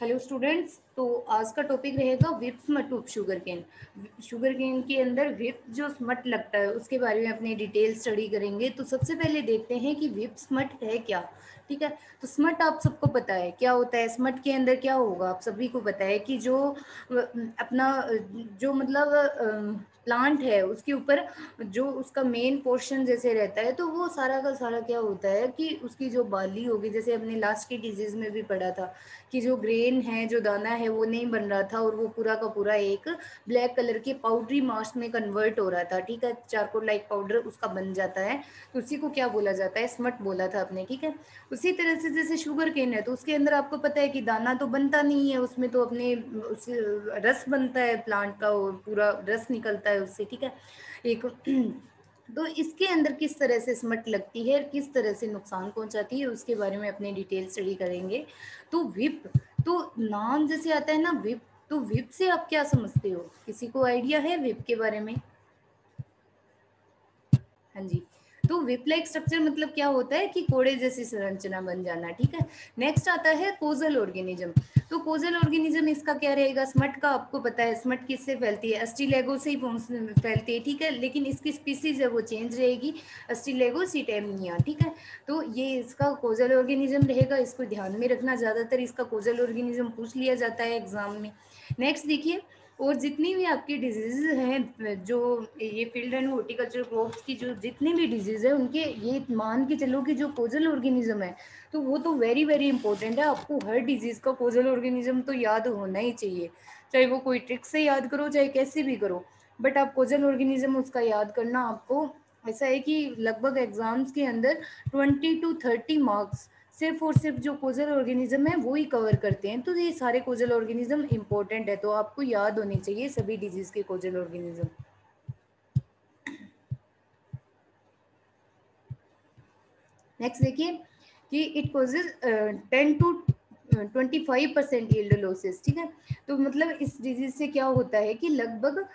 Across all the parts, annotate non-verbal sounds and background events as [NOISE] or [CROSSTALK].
Hello students तो आज का टॉपिक रहेगा whip smut of sugarcane sugarcane के अंदर विप जो स्मट लगता है, उसके बारे में अपने डिटेल स्टडी करेंगे। तो सबसे पहले देखते हैं कि विप स्मट है क्या। ठीक है? तो स्मट आप सबको पता है क्या होता है? स्मट के अंदर क्या होगा? आप सभी को पता है कि जो अपना, जो मतलब प्लांट है, उसके ऊपर जो उसका मेन पोर्शन जैसे रहता है तो वो सारा का सारा क्या होता है कि उसकी जो बाली होगी, जैसे अपने लास्ट की डिज़ीज़ में भी पढ़ा था कि जो ग्रेन है, जो दाना है, वो नहीं बन रहा था और वो पूरा का पूरा एक ब्लैक कलर के पाउडरी मास में कन्वर्ट हो रहा था, ठीक है? चारकोल लाइक पाउडर उसका बन जाता है। तो उसी को क्या बोला जाता है? स्मट बोला था आपने, ठीक है? उसी तरह से जैसे शुगर केन है तो उसके अंदर आपको पता है कि दाना तो बनता नहीं है, उसमें तो अपने उस रस बनता है प्लांट का और पूरा रस निकलता है उससे, ठीक है? एक [CLEARS THROAT] तो इसके अंदर किस तरह से स्मट लगती है, किस तरह से नुकसान पहुंचाती है, उसके बारे में अपने डिटेल स्टडी करेंगे। तो विप तो नाम जैसे आता है ना विप तो विप से आप क्या समझते हो? किसी को आइडिया है विप के बारे में? हाँ जी। तो विपलाइक स्ट्रक्चर मतलब क्या होता है कि कोड़े जैसी संरचना बन जाना, ठीक है? नेक्स्ट आता है कोजल ऑर्गेनिज्म तो कोजल ऑर्गेनिज्म इसका क्या रहेगा? स्मट का आपको पता है, स्मट किससे फैलती है? अस्टिलेगो से ही फैलती है, ठीक है? लेकिन इसकी स्पीसीज है, वो चेंज रहेगी। अस्टीलेगो सीटेमिया ठीक है? तो ये इसका कोजल ऑर्गेनिज्म रहेगा, इसको ध्यान में रखना। ज़्यादातर इसका कोजल ऑर्गेनिज्म पूछ लिया जाता है एग्ज़ाम में। नेक्स्ट देखिए और जितनी भी आपकी डिज़ीज़ हैं, जो ये फ़ील्ड एंड हॉर्टिकल्चर क्रॉप्स की जो जितनी भी डिज़ीज़ है, उनके ये मान के चलो कि जो कोजल ऑर्गेनिज्म है तो वो तो वेरी वेरी इंपॉर्टेंट है। आपको हर डिज़ीज़ का कोजल ऑर्गेनिज्म तो याद होना ही चाहिए। चाहे वो कोई ट्रिक से याद करो, चाहे कैसे भी करो बट आप कोजल ऑर्गेनिज्म उसका याद करना आपको ऐसा है कि लगभग एग्ज़ाम्स के अंदर ट्वेंटी टू थर्टी मार्क्स सिर्फ़ और सिर्फ़ जो कोजल ऑर्गेनिज्म है, वो ही कवर करते हैं। तो ये सारे कोजल ऑर्गेनिज्म इंपॉर्टेंट है तो आपको याद होनी चाहिए सभी डिज़ीज़ के कोजल ऑर्गेनिज्म नेक्स्ट देखिए कि it causes ten to twenty five percent yield losses ठीक है? तो मतलब इस डिज़ीज़ से क्या होता है कि लगभग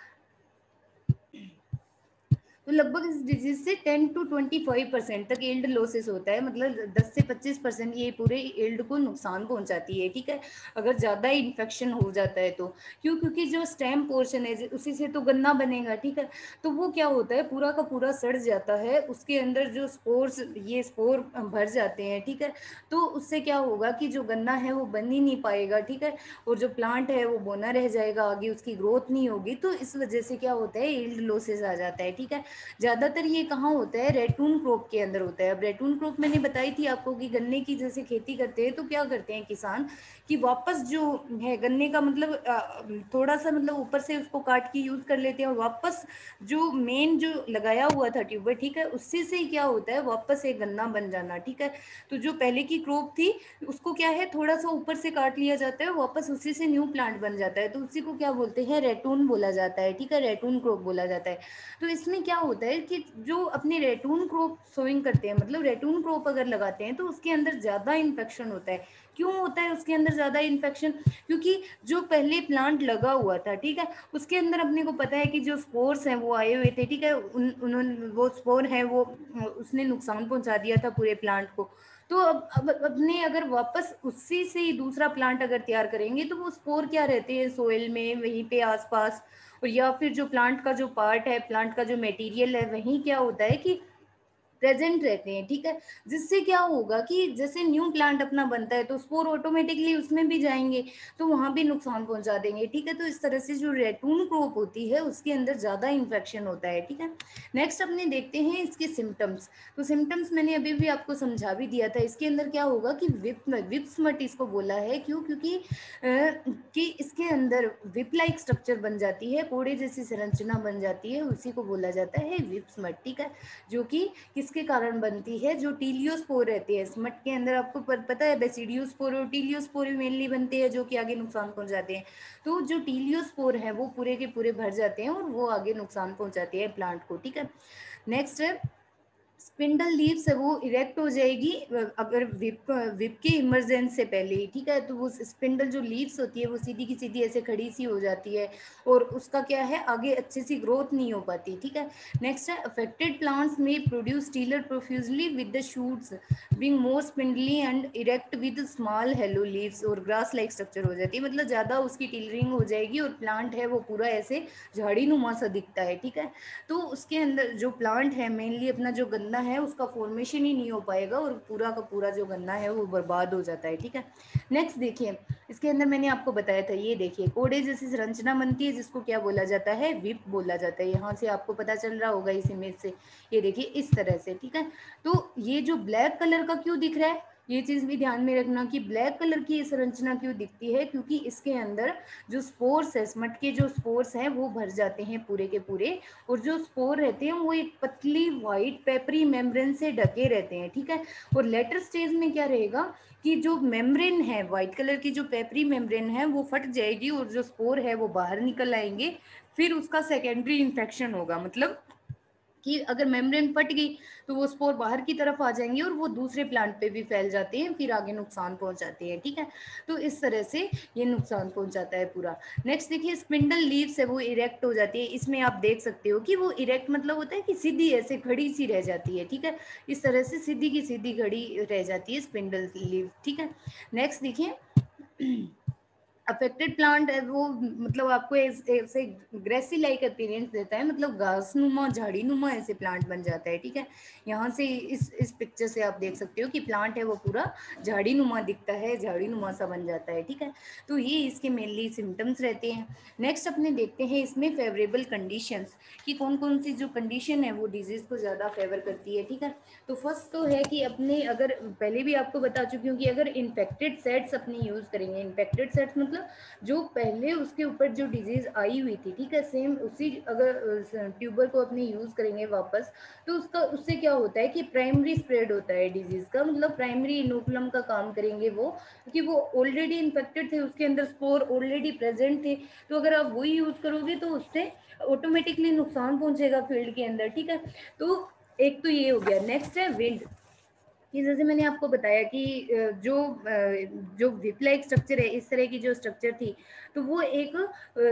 तो लगभग इस डिज़ीज़ से 10 टू 25 परसेंट तक एल्ड लॉसेस होता है। मतलब 10 से 25 परसेंट ये पूरे एल्ड को नुकसान पहुंचाती है, ठीक है? अगर ज़्यादा इन्फेक्शन हो जाता है तो। क्यों? क्योंकि जो स्टेम पोर्शन है, उसी से तो गन्ना बनेगा, ठीक है? तो वो क्या होता है? पूरा का पूरा सड़ जाता है, उसके अंदर जो स्पोर्स ये स्पोर भर जाते हैं, ठीक है? तो उससे क्या होगा कि जो गन्ना है वो बन ही नहीं पाएगा, ठीक है? और जो प्लांट है वो बोना रह जाएगा, आगे उसकी ग्रोथ नहीं होगी तो इस वजह से क्या होता है? एल्ड लॉसेस आ जाता है, ठीक है? ज़्यादातर ये कहाँ होता है? रेटून क्रॉप के अंदर होता है। अब रेटून क्रॉप मैंने बताई थी आपको कि गन्ने की जैसे खेती करते हैं तो क्या करते हैं किसान कि वापस जो है, गन्ने का मतलब थोड़ा सा मतलब ऊपर से उसको काट के यूज़ कर लेते हैं और वापस जो मेन जो लगाया हुआ था ट्यूबर ठीक है? उससे से क्या होता है, वापस एक गन्ना बन जाना, ठीक है? तो जो पहले की क्रॉप थी, उसको क्या है, थोड़ा सा ऊपर से काट लिया जाता है वापस उसी से न्यू प्लांट बन जाता है। तो उसी को क्या बोलते हैं? रेटून बोला जाता है, ठीक है? रेटून क्रॉप बोला जाता है। तो इसमें क्या होता है कि जो अपने रेटून क्रॉप सोइंग करते हैं मतलब रेटून क्रॉप अगर लगाते हैं तो उसके अंदर ज़्यादा इन्फेक्शन होता है। क्यों होता है? उसके अंदर ज़्यादा इन्फेक्शन क्योंकि जो पहले प्लांट लगा हुआ था, ठीक है? उसके अंदर अपने को पता है कि जो स्पोर्स हैं, वो आए हुए थे, ठीक है? उन, उन्होंने, वो स्पोर है, वो, उसने नुकसान पहुँचा दिया था पूरे प्लांट को। तो अब अब, अपने अगर वापस उसी से ही दूसरा प्लांट अगर तैयार करेंगे तो वो स्पोर क्या रहते हैं? सोइल में, वहीं पे आसपास। और या फिर जो प्लांट का जो पार्ट है प्लांट का जो मटेरियल है, वहीं क्या होता है कि प्रेजेंट रहते हैं, ठीक है? जिससे क्या होगा कि जैसे न्यू प्लांट अपना बनता है तो स्पोर ऑटोमेटिकली उसमें भी जाएँगे तो वहाँ भी नुकसान पहुँचा देंगे, ठीक है? तो इस तरह से जो रेटून क्रॉप होती है, उसके अंदर ज़्यादा इन्फेक्शन होता है, ठीक है? नेक्स्ट अपने देखते हैं इसके सिम्टम्स तो सिम्टम्स मैंने अभी भी आपको समझा भी दिया था, इसके अंदर क्या होगा कि विप विप स्मट इसको बोला है, क्यों? क्योंकि कि इसके अंदर विप लाइक स्ट्रक्चर बन जाती है, कोड़े जैसी संरचना बन जाती है, उसी को बोला जाता है विप स्मट ठीक है? जो कि किस किसके कारण बनती है, जो टीलियोस्पोर रहते हैं। स्मट के अंदर आपको पता है, बेसिडियोस्पोर और टीलियोस्पोर मेनली बनते हैं, जो कि आगे नुकसान पहुंचाते हैं। तो जो टीलियोस्पोर है, वो पूरे के पूरे भर जाते हैं और वो आगे नुकसान पहुंचाते हैं प्लांट को, ठीक है? नेक्स्ट है स्पिंडल लीव्स है वो इरेक्ट हो जाएगी अगर विप विप के इमरजेंस से पहले ही, ठीक है? तो वो स्पिंडल जो लीव्स होती है, वो सीधी की सीधी ऐसे खड़ी सी हो जाती है और उसका क्या है? आगे अच्छे सी ग्रोथ नहीं हो पाती, ठीक है? नेक्स्ट है अफेक्टेड प्लांट्स में produce tiller profusely with the shoots being more spindly and erect with small hello leaves और ग्रास लाइक स्ट्रक्चर हो जाती है। मतलब ज़्यादा उसकी टीलरिंग हो जाएगी और प्लांट है वो पूरा ऐसे झाड़ी नुमा सा दिखता है, ठीक है? तो उसके अंदर जो प्लांट है मेनली अपना जो गंदा है, उसका फॉर्मेशन ही नहीं हो पाएगा और पूरा का पूरा जो गन्ना है, वो बर्बाद हो जाता है, ठीक है? नेक्स्ट देखिए, इसके अंदर मैंने आपको बताया था, ये देखिए, कोडे जैसी संरचना बनती है, जिसको क्या बोला जाता है? विप बोला जाता है, यहाँ से आपको पता चल रहा होगा इस इमेज से। ये देखिए, इस तरह से, ठीक है? तो ये जो ब्लैक कलर का क्यों दिख रहा है? ये चीज़ भी ध्यान में रखना कि ब्लैक कलर की ये संरचना क्यों दिखती है? क्योंकि इसके अंदर जो स्पोर्स है स्मट के जो स्पोर्स हैं, वो भर जाते हैं पूरे के पूरे और जो स्पोर रहते हैं, वो एक पतली वाइट पेपरी मेम्ब्रेन से ढके रहते हैं, ठीक है? और लेटर स्टेज में क्या रहेगा कि जो मेम्ब्रेन है वाइट कलर की जो पेपरी मेम्ब्रेन है, वो फट जाएगी और जो स्पोर है, वो बाहर निकल आएँगे, फिर उसका सेकेंडरी इन्फेक्शन होगा मतलब कि अगर मेम्ब्रेन फट गई तो वो स्पोर बाहर की तरफ़ आ जाएँगे और वो दूसरे प्लांट पे भी फैल जाते हैं, फिर आगे नुकसान पहुंचाते हैं, ठीक है? तो इस तरह से ये नुकसान पहुंचाता है पूरा। नेक्स्ट देखिए स्पिंडल लीव्स है, वो इरेक्ट हो जाती है। इसमें आप देख सकते हो कि वो इरेक्ट मतलब होता है कि सीधी ऐसे खड़ी सी रह जाती है, ठीक है? इस तरह से सीधी की सीधी खड़ी रह जाती है स्पिंडल लीव ठीक है? नेक्स्ट देखिए [CLEARS THROAT] अफेक्टेड प्लांट है, वो मतलब आपको ऐसे ग्रेसी लाइक अपीरियंस देता है मतलब घास नुमा झाड़ी नुमा ऐसे प्लांट बन जाता है, ठीक है? यहाँ से इस इस पिक्चर से आप देख सकते हो कि प्लांट है वो पूरा झाड़ी नुमा दिखता है झाड़ी नुमा सा बन जाता है, ठीक है? तो ये इसके मेनली सिम्टम्स रहते हैं। नेक्स्ट अपने देखते हैं इसमें फेवरेबल कंडीशंस कि कौन कौन सी जो कंडीशन है वो डिज़ीज़ को ज़्यादा फेवर करती है, ठीक है? तो फ़र्स्ट तो है कि अपने अगर, पहले भी आपको बता चुकी हूँ कि अगर इन्फेक्टेड सेट्स अपने यूज़ करेंगे इन्फेक्टेड सेट्स मतलब मतलब जो पहले उसके ऊपर जो डिज़ीज़ आई हुई थी, ठीक है सेम उसी अगर ट्यूबर को अपने यूज़ करेंगे वापस तो उसका, उससे क्या होता है कि प्राइमरी स्प्रेड होता है डिज़ीज़ का मतलब प्राइमरी इनोकुलम का काम करेंगे वो, क्योंकि वो ऑलरेडी इन्फेक्टेड थे, उसके अंदर स्पोर ऑलरेडी प्रेजेंट थे तो अगर आप वही यूज़ करोगे तो उससे ऑटोमेटिकली नुकसान पहुंचेगा फ़ील्ड के अंदर, ठीक है? तो एक तो ये हो गया नेक्स्ट है विंड कि जैसे मैंने आपको बताया कि जो जो विप्लाइक स्ट्रक्चर है, इस तरह की जो स्ट्रक्चर थी तो वो एक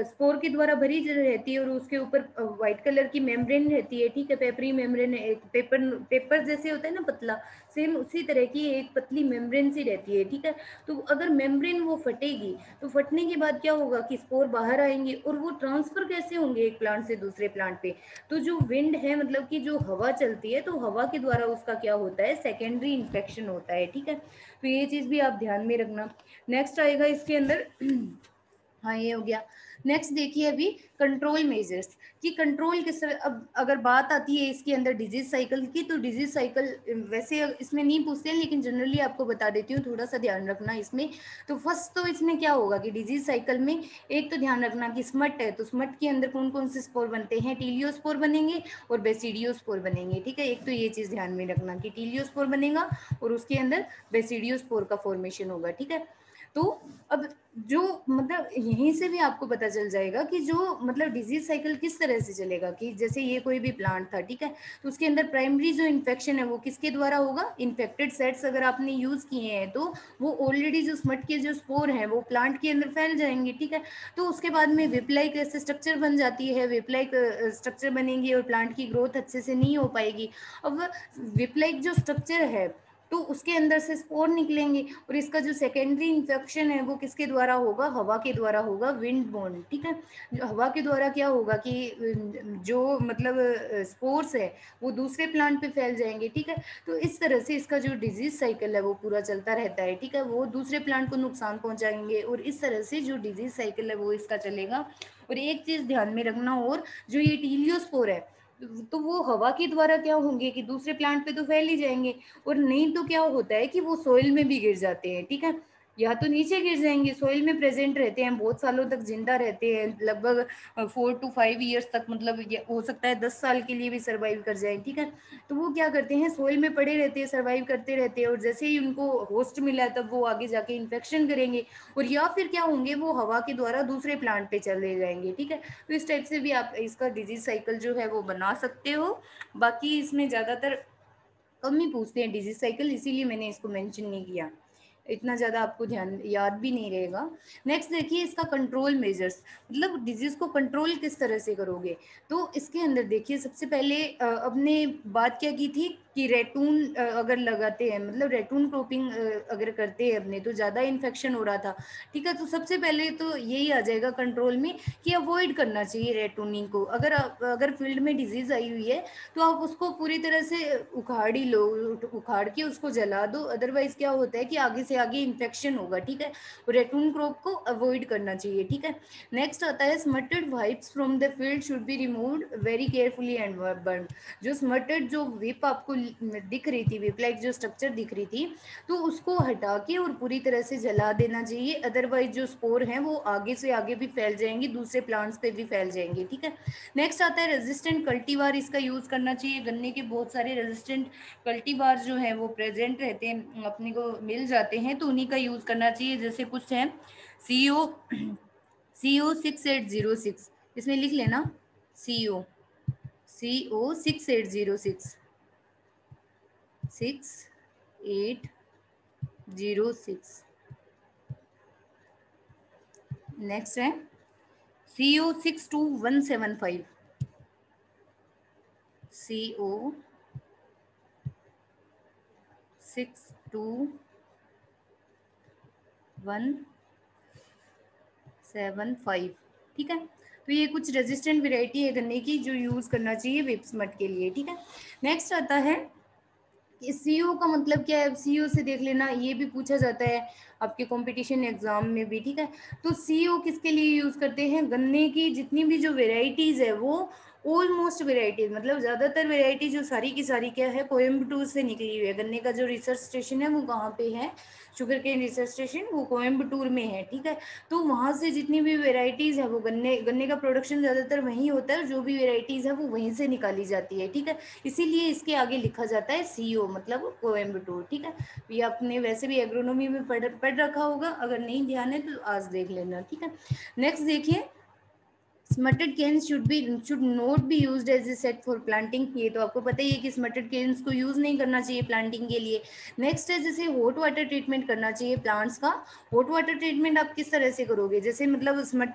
स्पोर के द्वारा भरी रहती है और उसके ऊपर व्हाइट कलर की मेम्ब्रेन रहती है, ठीक है पेपरी मेम्ब्रेन पेपर पेपर जैसे होता है ना पतला सेम उसी तरह की एक पतली मेम्ब्रेन सी रहती है, ठीक है? तो अगर मेम्ब्रेन वो फटेगी तो फटने के बाद क्या होगा कि स्पोर बाहर आएँगे और वो ट्रांसफ़र कैसे होंगे एक प्लांट से दूसरे प्लांट पे? तो जो विंड है मतलब कि जो हवा चलती है तो हवा के द्वारा उसका क्या होता है? सेकेंडरी इन्फेक्शन होता है, ठीक है? तो ये चीज़ भी आप ध्यान में रखना। नेक्स्ट आएगा इसके अंदर। [CLEARS THROAT] हाँ ये हो गया। नेक्स्ट देखिए अभी कंट्रोल मेजर्स कि कंट्रोल किस अब अगर बात आती है इसके अंदर डिज़ीज़ साइकिल की तो डिज़ीज़ साइकिल वैसे इसमें नहीं पूछते हैं, लेकिन जनरली आपको बता देती हूँ, थोड़ा सा ध्यान रखना इसमें। तो फ़र्स्ट तो इसमें क्या होगा कि डिज़ीज़ साइकिल में एक तो ध्यान रखना कि स्मट है तो स्मट के अंदर कौन कौन से स्पोर बनते हैं? टीलियो स्पोर बनेंगे और बेसिडियो स्पोर बनेंगे, ठीक है? एक तो ये चीज़ ध्यान में रखना कि टीलियो स्पोर बनेगा और उसके अंदर बेसिडियो स्पोर का फॉर्मेशन होगा, ठीक है? तो अब जो मतलब यहीं से भी आपको पता चल जाएगा कि जो मतलब डिज़ीज़ साइकिल किस तरह से चलेगा कि जैसे ये कोई भी प्लांट था, ठीक है? तो उसके अंदर प्राइमरी जो इन्फेक्शन है वो किसके द्वारा होगा? इन्फेक्टेड सेट्स अगर आपने यूज़ किए हैं तो वो ऑलरेडी जो स्मट के जो स्पोर हैं वो प्लांट के अंदर फैल जाएँगे, ठीक है? तो उसके बाद में विपलाइक ऐसे स्ट्रक्चर बन जाती है विपलाइक स्ट्रक्चर बनेंगी और प्लांट की ग्रोथ अच्छे से नहीं हो पाएगी। अब विपलाइक जो स्ट्रक्चर है तो उसके अंदर से स्पोर निकलेंगे और इसका जो सेकेंडरी इन्फेक्शन है वो किसके द्वारा होगा? हवा के द्वारा होगा विंड बोन ठीक है? हवा के द्वारा क्या होगा कि जो मतलब स्पोर्स है, वो दूसरे प्लांट पे फैल जाएँगे, ठीक है? तो इस तरह से इसका जो डिज़ीज़ साइकिल है वो पूरा चलता रहता है, ठीक है? वो दूसरे प्लांट को नुकसान पहुंचाएँगे और इस तरह से जो डिज़ीज़ साइकिल है वो इसका चलेगा। और एक चीज़ ध्यान में रखना और जो ये टीलियोस्पोर है तो वो हवा के द्वारा क्या होंगे कि दूसरे प्लांट पे तो फैल ही जाएँगे और नहीं तो क्या होता है कि वो सोइल में भी गिर जाते हैं, ठीक है? या तो नीचे गिर जाएँगे सोइल में प्रेजेंट रहते हैं, बहुत सालों तक ज़िंदा रहते हैं, लगभग फोर टू फाइव ईयर्स तक मतलब हो सकता है दस साल के लिए भी सर्वाइव कर जाए, ठीक है? तो वो क्या करते हैं सोइल में पड़े रहते हैं सर्वाइव करते रहते हैं और जैसे ही उनको होस्ट मिला तब वो आगे जाके इन्फेक्शन करेंगे और या फिर क्या होंगे, वो हवा के द्वारा दूसरे प्लांट पे चले जाएँगे, ठीक है? तो इस टाइप से भी आप इसका डिज़ीज़ साइकिल जो है वो बना सकते हो। बाकी इसमें ज़्यादातर कम ही पूछते हैं डिज़ीज़ साइकिल इसीलिए मैंने इसको मेंशन नहीं किया। इतना ज़्यादा आपको ध्यान, याद भी नहीं रहेगा। नेक्स्ट देखिए इसका कंट्रोल मेजर्स मतलब डिज़ीज़ को कंट्रोल किस तरह से करोगे? तो इसके अंदर देखिए, सबसे पहले अपने बात क्या की थी कि रेटून अगर लगाते हैं मतलब रेटून क्रॉपिंग अगर करते हैं अपने तो ज़्यादा इन्फेक्शन हो रहा था। ठीक है तो सबसे पहले तो यही आ जाएगा कंट्रोल में कि अवॉइड करना चाहिए रेटूनिंग को। अगर अगर फ़ील्ड में डिज़ीज़ आई हुई है तो आप उसको पूरी तरह से उखाड़ ही लो उखाड़ के उसको जला दो। अदरवाइज़ क्या होता है कि आगे से आगे इन्फेक्शन होगा, ठीक है? रेटून क्रॉप को अवॉइड करना चाहिए, ठीक है? नेक्स्ट आता है smutted whips from the field should be remove very carefully and burn जो स्मटेड जो विप आपको दिख रही थी विपलाइक जो स्ट्रक्चर दिख रही थी तो उसको हटा के और पूरी तरह से जला देना चाहिए। अदरवाइज़ जो स्पोर हैं वो आगे से आगे भी फैल जाएँगे, दूसरे प्लांट्स पे भी फैल जाएँगे, ठीक है? नेक्स्ट आता है रेजिस्टेंट कल्टीवार इसका यूज़ करना चाहिए। गन्ने के बहुत सारे रेजिस्टेंट कल्टीवार जो है वो प्रेजेंट रहते हैं, अपने को मिल जाते हैं तो उन्हीं का यूज़ करना चाहिए। जैसे कुछ है C O C O six eight zero six इसमें लिख लेना। C O C O six eight zero six six eight zero six next है C O six two one seven five C O six two one seven five, ठीक है? तो ये कुछ resistant variety है गन्ने की जो यूज़ करना चाहिए वेप्समट के लिए, ठीक है? नेक्स्ट आता है सीईओ का मतलब क्या है? सीईओ से देख लेना, ये भी पूछा जाता है आपके कंपटीशन एग्ज़ाम में भी, ठीक है? तो सीईओ किसके लिए यूज़ करते हैं? गन्ने की जितनी भी जो वेराइटीज है वो ऑलमोस्ट वेराइटीज मतलब ज़्यादातर वेराइटी जो सारी की सारी क्या है कोयम्बटूर से निकली हुई है। गन्ने का जो रिसर्च स्टेशन है, वो कहाँ पे है? शुगर केन रिसर्च स्टेशन वो कोयम्बटूर में है, ठीक है? तो वहाँ से जितनी भी वेराइटीज़ है, वो गन्ने गन्ने का प्रोडक्शन ज़्यादातर वहीं होता है जो भी वेराइटीज़ है, वो वहीं से निकाली जाती है, ठीक है? इसीलिए इसके आगे लिखा जाता है सीओ मतलब कोयम्बटूर ठीक है? ये आपने वैसे भी एग्रोनॉमी में पढ़ पढ़ रखा होगा, अगर नहीं ध्यान है तो आज देख लेना, ठीक है? नेक्स्ट देखिए smutted canes should be should not be used as a set for planting ये तो आपको पता ही है कि स्मटेड केन्स को यूज़ नहीं करना चाहिए प्लांटिंग के लिए. नेक्स्ट है जैसे हॉट वाटर ट्रीटमेंट करना चाहिए प्लांट्स का. हॉट वाटर ट्रीटमेंट आप किस तरह से करोगे? जैसे मतलब स्मट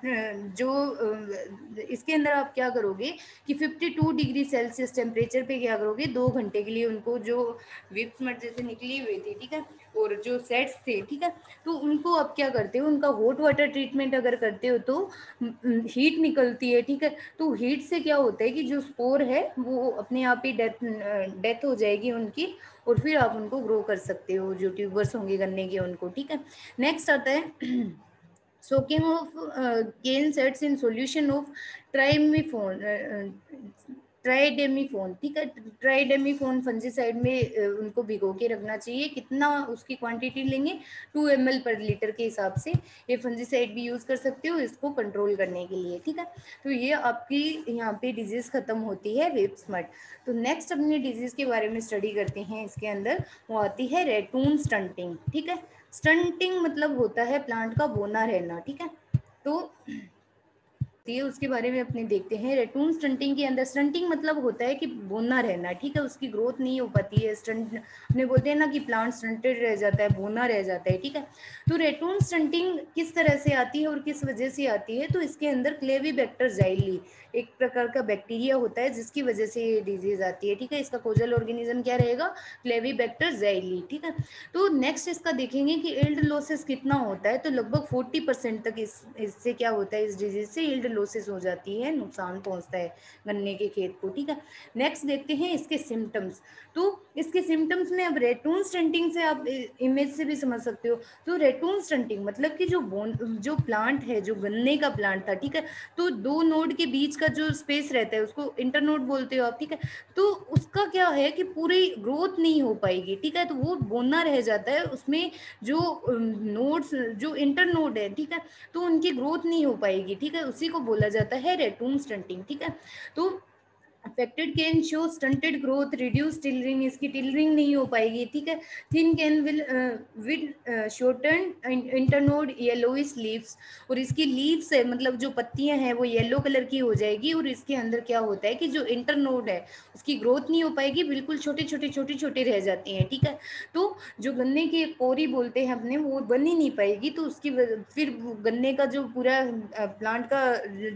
जो इसके अंदर आप क्या करोगे कि 52 डिग्री सेल्सियस टेम्परेचर पे क्या करोगे? दो घंटे के लिए उनको जो विप स्मट जैसे निकली हुई थी, ठीक है? और जो सेट्स थे, ठीक है? तो उनको आप क्या करते हो? उनका हॉट वाटर ट्रीटमेंट अगर करते हो तो हीट निकलती है, ठीक है? तो हीट से क्या होता है कि जो स्पोर है, वो अपने आप ही डेथ डेथ हो जाएगी उनकी और फिर आप उनको ग्रो कर सकते हो, जो ट्यूबर्स होंगे गन्ने के उनको, ठीक है? नेक्स्ट आता है soaking of cane sets in solution of triadimefon triadimefon ठीक है? ट्राइडेमीफोन फंजीसाइड में उनको भिगो के रखना चाहिए। कितना उसकी क्वांटिटी लेंगे? टू एम पर लीटर के हिसाब से ये फंजीसाइड भी यूज़ कर सकते हो इसको कंट्रोल करने के लिए, ठीक है? तो ये आपकी यहाँ पे डिज़ीज़ ख़त्म होती है वेब स्मट तो नेक्स्ट अपने डिज़ीज़ के बारे में स्टडी करते हैं इसके अंदर। वो आती है रेटून स्टंटिंग ठीक है? स्टंटिंग मतलब होता है प्लांट का बोना रहना, ठीक है? तो है, उसके बारे में अपने देखते हैं। रेटून स्टंटिंग के अंदर स्टंटिंग मतलब होता है कि बोना रहना, ठीक है? उसकी ग्रोथ नहीं हो पाती है। स्टंट अपने बोलते हैं ना कि प्लांट स्टंटेड रह जाता है बोना रह जाता है, ठीक है? तो रेटून स्टंटिंग किस तरह से आती है और किस वजह से आती है? तो इसके अंदर क्लेवी बैक्टर जाइली एक प्रकार का बैक्टीरिया होता है, जिसकी वजह से ये डिज़ीज़ आती है, ठीक है? इसका कोजल ऑर्गेनिज्म क्या रहेगा? क्लेवी बैक्टर जैली ठीक है? तो नेक्स्ट इसका देखेंगे कि इल्ड लॉसेस कितना होता है तो लगभग फोर्टी तक इस, इससे क्या होता है, इस डिज़ीज़ से इल्ड लॉसेस हो जाती है, नुकसान पहुँचता है गन्ने के खेत को, ठीक है? नेक्स्ट देखते हैं इसके सिम्टम्स तो इसके सिम्टम्स में अब रेटून स्टंटिंग से आप इमेज से भी समझ सकते हो। तो रेटून स्टंटिंग मतलब कि जो बोन जो प्लांट है, जो गन्ने का प्लांट था, ठीक है? तो दो नोड के बीच का जो स्पेस रहता है, उसको इंटरनोड बोलते हो आप, ठीक है? तो उसका क्या है कि पूरी ग्रोथ नहीं हो पाएगी, ठीक है? तो वो बोना रह जाता है, उसमें जो नोड्स जो इंटरनोड है, ठीक है? तो उनकी ग्रोथ नहीं हो पाएगी, ठीक है? उसी को बोला जाता है रेटून स्टंटिंग ठीक है? तो affected cane show stunted growth reduce tillering इसकी टिलरिंग नहीं हो पाएगी, ठीक है? Thin cane will with shorten internode yellowish leaves और इसकी लीव्स है मतलब जो पत्तियाँ हैं वो येलो कलर की हो जाएगी और इसके अंदर क्या होता है कि जो इंटरनोड है, उसकी ग्रोथ नहीं हो पाएगी, बिल्कुल छोटे छोटे छोटे छोटे रह जाती हैं, ठीक है? तो जो गन्ने की कोरी बोलते हैं अपने, वो बन ही नहीं पाएगी तो उसकी फिर गन्ने का जो पूरा प्लांट का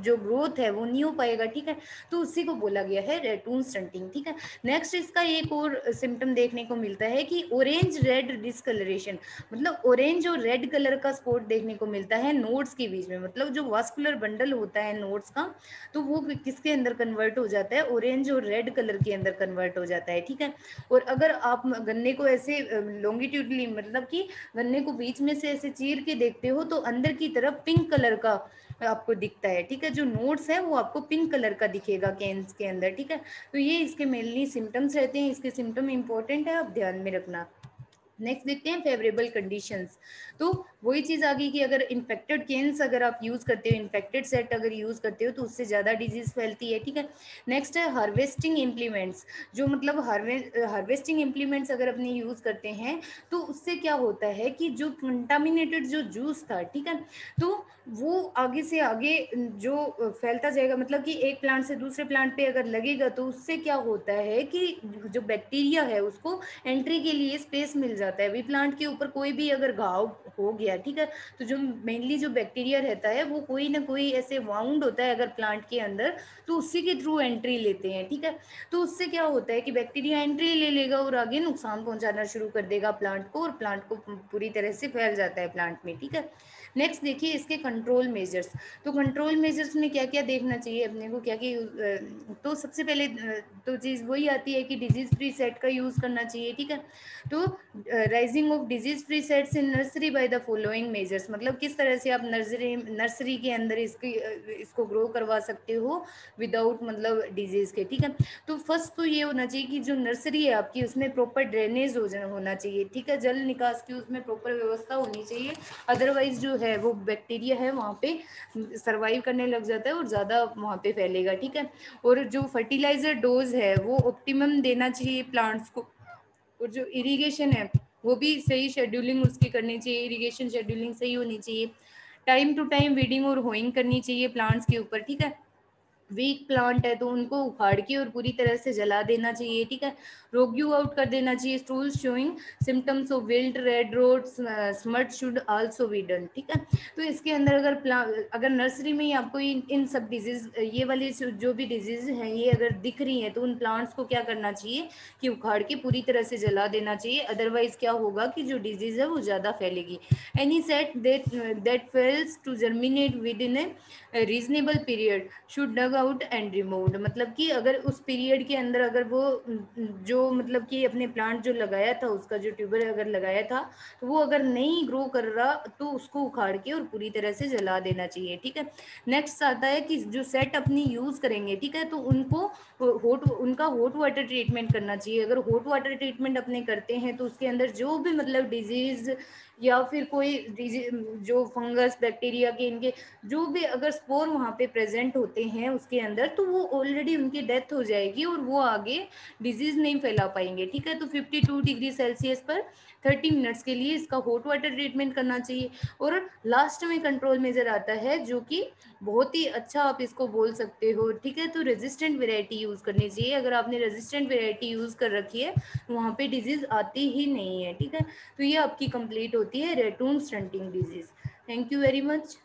जो ग्रोथ है वो नहीं हो पाएगा, ठीक है? तो उसी को बोला गया है रेटून स्टंटिंग ठीक है? नेक्स्ट इसका एक और सिम्टम देखने को मिलता है कि ऑरेंज रेड डिस्कलरेशन मतलब ऑरेंज और रेड कलर का स्पॉट देखने को मिलता है नोट्स के बीच में मतलब जो वास्कुलर बंडल होता है नोट्स का तो वो किसके अंदर कन्वर्ट हो जाता है? ऑरेंज और रेड कलर के अंदर कन्वर्ट हो जाता है, ठीक है? और अगर आप गन्ने को ऐसे लॉन्गिट्यूडली मतलब कि गन्ने को बीच में से ऐसे चीर के देखते हो तो अंदर की तरफ़ पिंक कलर का आपको दिखता है, ठीक है? जो नोट्स है, वो आपको पिंक कलर का दिखेगा कैंस के अंदर, ठीक है? तो ये इसके मेनली सिम्टम्स रहते हैं, इसके सिम्टम इंपॉर्टेंट है, आप ध्यान में रखना। नेक्स्ट देखते हैं फेवरेबल कंडीशंस तो वही चीज़ आ गई कि अगर इन्फेक्टेड केन्स अगर आप यूज़ करते हो इन्फेक्टेड सेट अगर यूज़ करते हो तो उससे ज़्यादा डिज़ीज़ फैलती है, ठीक है? नेक्स्ट है हार्वेस्टिंग इम्प्लीमेंट्स जो मतलब हार्वेस्टिंग इम्प्लीमेंट्स अगर अपने यूज़ करते हैं तो उससे क्या होता है कि जो कंटामिनेटेड जो जूस था, ठीक है? तो वो आगे से आगे जो फैलता जाएगा मतलब कि एक प्लांट से दूसरे प्लांट पे अगर लगेगा तो उससे क्या होता है कि जो बैक्टीरिया है, उसको एंट्री के लिए स्पेस मिल जाता है। अभी प्लांट के ऊपर कोई भी अगर घाव हो गया ठीक है? तो जो मेनली जो बैक्टीरिया रहता है, वो कोई ना कोई ऐसे वाउंड होता है अगर प्लांट के अंदर तो उसी के थ्रू एंट्री लेते हैं, ठीक है? तो उससे क्या होता है कि बैक्टीरिया एंट्री ले लेगा और आगे नुकसान पहुंचाना शुरू कर देगा प्लांट को और प्लांट को पूरी तरह से फैल जाता है प्लांट में, ठीक है? नेक्स्ट देखिए इसके कंट्रोल मेजर्स तो कंट्रोल मेजर्स में क्या क्या देखना चाहिए अपने को? क्या क्या तो सबसे पहले तो चीज़ वही आती है कि डिज़ीज़ फ्री सेट का यूज़ करना चाहिए, ठीक है? तो raising of disease free sets in nursery by the following measures मतलब किस तरह से आप नर्सरी नर्सरी के अंदर इसकी, इसको ग्रो करवा सकते हो विदाउट मतलब डिज़ीज़ के, ठीक है? तो फ़र्स्ट तो ये होना चाहिए कि जो नर्सरी है आपकी, उसमें प्रॉपर ड्रेनेज होना चाहिए, ठीक है? जल निकास की उसमें प्रॉपर व्यवस्था होनी चाहिए अदरवाइज़ जो है वो बैक्टीरिया है वहाँ पे सर्वाइव करने लग जाता है और ज़्यादा वहाँ पे फैलेगा, ठीक है? और जो फर्टिलाइज़र डोज है वो ऑप्टिमम देना चाहिए प्लांट्स को, और जो इरिगेशन है वो भी सही शेड्यूलिंग उसकी करनी चाहिए इरिगेशन शेड्यूलिंग सही होनी चाहिए। टाइम टू टाइम वीडिंग और होइंग करनी चाहिए प्लांट्स के ऊपर, ठीक है? वीक प्लांट है तो उनको उखाड़ के और पूरी तरह से जला देना चाहिए, ठीक है? रोग्यू आउट कर देना चाहिए stools showing symptoms of wilt red rot smut should also be done ठीक है? तो इसके अंदर अगर अगर नर्सरी में ही आपको इन इन सब डिज़ीज़ ये वाली जो भी डिज़ीज़ हैं, ये अगर दिख रही हैं तो उन प्लांट्स को क्या करना चाहिए कि उखाड़ के पूरी तरह से जला देना चाहिए अदरवाइज़ क्या होगा कि जो डिज़ीज़ है वो ज़्यादा फैलेगी। Any set that that fails to germinate within a reasonable period should dug out and removed मतलब कि अगर उस पीरियड के अंदर अगर वो, जो मतलब कि अपने प्लांट जो लगाया था, उसका जो ट्यूबर अगर लगाया था तो वो अगर नहीं ग्रो कर रहा तो उसको उखाड़ के और पूरी तरह से जला देना चाहिए, ठीक है? नेक्स्ट आता है कि जो सेट अपनी यूज़ करेंगे, ठीक है? तो उनको हॉट उनका हॉट वाटर ट्रीटमेंट करना चाहिए। अगर हॉट वाटर ट्रीटमेंट अपने करते हैं तो उसके अंदर जो भी मतलब डिज़ीज़ या फिर कोई जो फंगस बैक्टीरिया के इनके, जो भी अगर स्पोर वहाँ पे प्रेजेंट होते हैं उसके अंदर तो वो ऑलरेडी उनकी डेथ हो जाएगी और वो आगे डिज़ीज़ नहीं फैला पाएँगे। ठीक है? तो 52 डिग्री सेल्सियस पर 30 मिनट्स के लिए इसका हॉट वाटर ट्रीटमेंट करना चाहिए। और लास्ट में कंट्रोल मेजर आता है जो कि बहुत ही अच्छा आप इसको बोल सकते हो। ठीक है तो रेजिस्टेंट वेराइटी यूज़ करनी चाहिए अगर आपने रेजिस्टेंट वेराइटी यूज़ कर रखी है तो वहाँ पे डिज़ीज़ आती ही नहीं है, ठीक है? तो ये आपकी कंप्लीट होती है ratoon stunting disease thank you very much